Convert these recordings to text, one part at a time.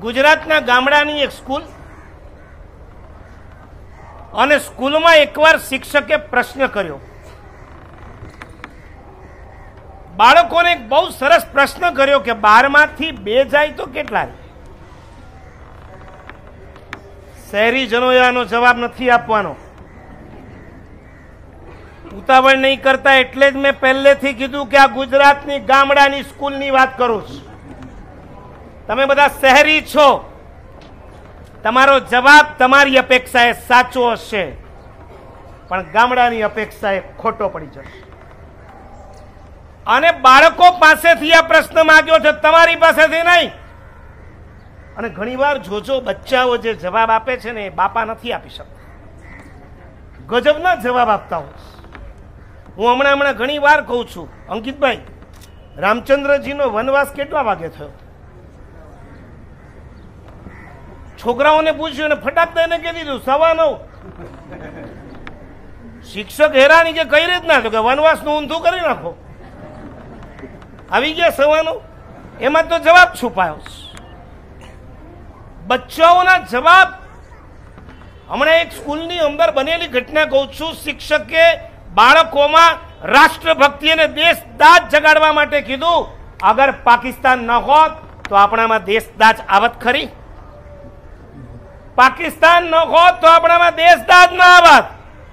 ગુજરાતના ગામડાની એક સ્કૂલ. અને સ્કૂલમાં એકવાર શિક્ષકે પ્રશ્ન કર્યો. બાળકોને એક બહુ સરસ પ્રશ્ન કર્યો કે બારમાંથી બે જાય તો કેટલા શહેરીજનોએ આનો જવાબ નથી આપવાનો. ઉતાવળ નહીં કરતા એટલે જ મેં પહેલેથી કીધું કે આ ગુજરાતની ગામડાની સ્કૂલની વાત કરું છું. તમે બધા શહેરી છો. તમારો જવાબ તમારી અપેક્ષાએ સાચો હશે. પણ ગામડાની અપેક્ષાએ ખોટો પડી જશે. અને બાળકો પાસેથી આ પ્રશ્ન માંગ્યો છે, તમારી પાસેથી નહીં. અને ઘણીવાર જોજો બચ્ચાઓ જે જવાબ આપે છે ને એ બાપા નથી આપી શકતા. ગજબના જવાબ આપતા હોય હું હમણાં હમણાં ઘણી વાર કહું છું, અંકિતભાઈ, રામચંદ્રજીનો વનવાસ કેટલા વાગે થયો? છોકરાઓને પૂછ્યું અને ફટાક એને કહી દીધું, સવા નવ. શિક્ષક હેરાની કે કઈ રીતના? તો કે વનવાસનું ઊંધું કરી નાખો. આવી ગયા સવાનો એમાં તો જવાબ છુપાયો બચ્ચાઓના જવાબ, હમણાં એક સ્કૂલની અંદર બનેલી ઘટના કહું છું, શિક્ષકે બાળકોમાં રાષ્ટ્રભક્તિ અને દેશદાજ જગાડવા માટે કીધું. અગર પાકિસ્તાન ન હોત તો આપણામાં દેશદાજ આવત ખરી. પાકિસ્તાન ન હોત તો આપણામાં દેશદાજ ન આવત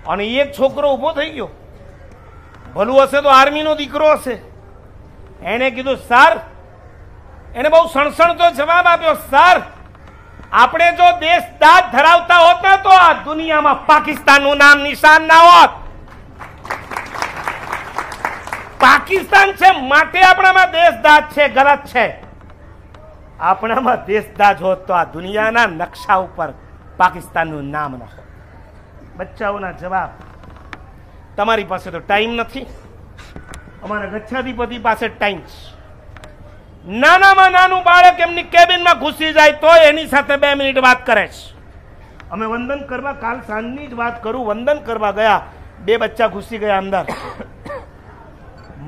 અને એક છોકરો ઊભો થઈ ગયો. ભલું હશે તો આર્મીનો દીકરો હશે. એણે કીધું, સર, એને બહુ સણસણતો જવાબ આપ્યો, સર, આપણે જો દેશદાજ ધરાવતા હોત ને, તો આ દુનિયામાં પાકિસ્તાનનું નામ નિશાન ના હોત. પાકિસ્તાન છે, માટે આપણામાં દેશદાજ છે, ગલત છે. આપણામાં દેશદાજ હોત તો આ દુનિયાના નકશા ઉપર પાકિસ્તાનનું નામ ન હોત. બચ્ચાઓના જવાબ, તમારી પાસે તો ટાઈમ નથી. અમારા ગચ્છાધિપતિ પાસે ટાઈમ છે. નાનામાં નાનું બાળક એમની કેબિનમાં ઘૂસી જાય તો એની સાથે બે મિનિટ વાત કરે છે. અમે વંદન કરવા કાલ સાંજની જ વાત કરું, વંદન કરવા ગયા, બે બચ્ચા ઘૂસી ગયા અંદર.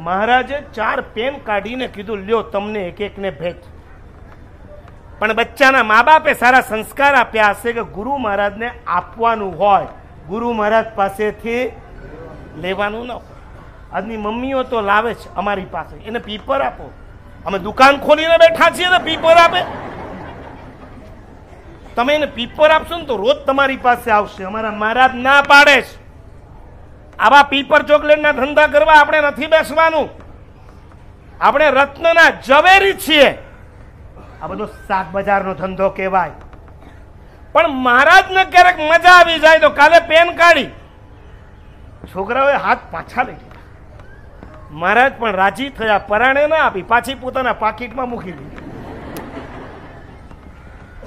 મહારાજે ચાર પેન કાઢીને કીધું, લ્યો, તમને એક એકને ભેટ. પણ બચ્ચાના મા બાપે સારા સંસ્કાર આપ્યા હશે કે ગુરુ મહારાજને આપવાનું હોય. ગુરુ મહારાજ પાસેથી લેવાનું ન હોય. આજની મમ્મીઓ તો લાવે છે અમારી પાસે. એને પીપર આપો. અમે દુકાન ખોલીને બેઠા છીએ ને પીપર આપે. તમે એને પીપર આપશો ને તો રોજ તમારી પાસે આવશે. અમારા મહારાજ ના પાડે છે આવા પીપર ચોકલેટના ધંધા કરવા આપણે નથી બેસવાનું. આપણે રત્નના ઝવેરી છીએ. આ બધો શાક બજારનો ધંધો કહેવાય. પણ મહારાજને ક્યારેક મજા આવી જાય તો કાલે પેન કાઢી. છોકરાઓએ હાથ પાછા લઈ લીધા. મહારાજ પણ રાજી થયા પરાણે ના આપી પાછી પોતાના પાકીટમાં મૂકી દીધી.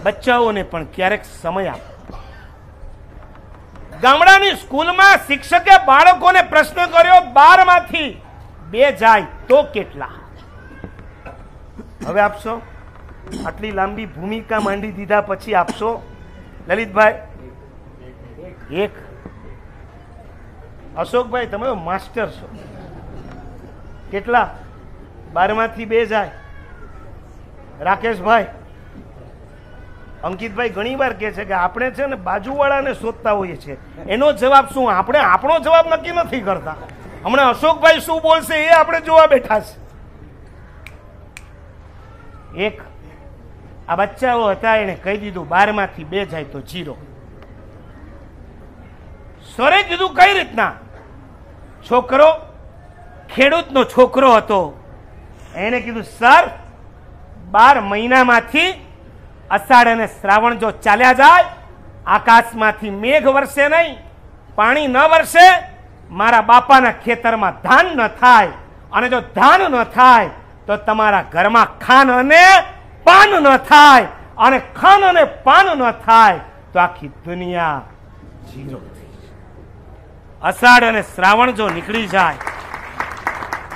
બચ્ચાઓને પણ ક્યારેક સમય આપો. ગામડાની સ્કૂલમાં શિક્ષકે બાળકોને પ્રશ્ન કર્યો બારમાંથી બે જાય તો કેટલા? હવે આપશો? આટલી લાંબી ભૂમિકા માંડી દીધા પછી આપશો? લલિતભાઈ? એક. અશોકભાઈ, તમે માસ્ટર છો. કેટલા? બારમાંથી બે જાય. રાકેશભાઈ? અંકિતભાઈ ઘણી વાર કહે છે કે આપણે છે ને બાજુવાળાને શોધતા હોઈએ છીએ. એનો જવાબ શું? આપણે આપણો જવાબ નક્કી નથી કરતા. હમણાં અશોકભાઈ શું બોલશે એ આપણે જોવા બેઠા છે. એક. આ બચ્ચાઓ હતા, એને કહી દીધું, બારમાંથી બે જાય તો જીરો. સરે કીધું, કઈ રીતના? છોકરો, ખેડૂતનો છોકરો હતો. એણે કીધું, સર, બાર મહિનામાંથી અષાઢ અને શ્રાવણ જો ચાલ્યા જાય, આકાશમાંથી મેઘ વરસે નહીં, પાણી ન વરસે, મારા બાપાના ખેતરમાં ધાન ન થાય, અને જો ધાન ન થાય, તો તમારા ઘરમાં ખાન અને પાન ન થાય અને ખાન અને પાન ન થાય, તો આખી દુનિયા જીરો અષાઢ અને શ્રાવણ જો નીકળી જાય,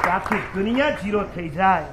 તો આખી દુનિયા જીરો થઈ જાય.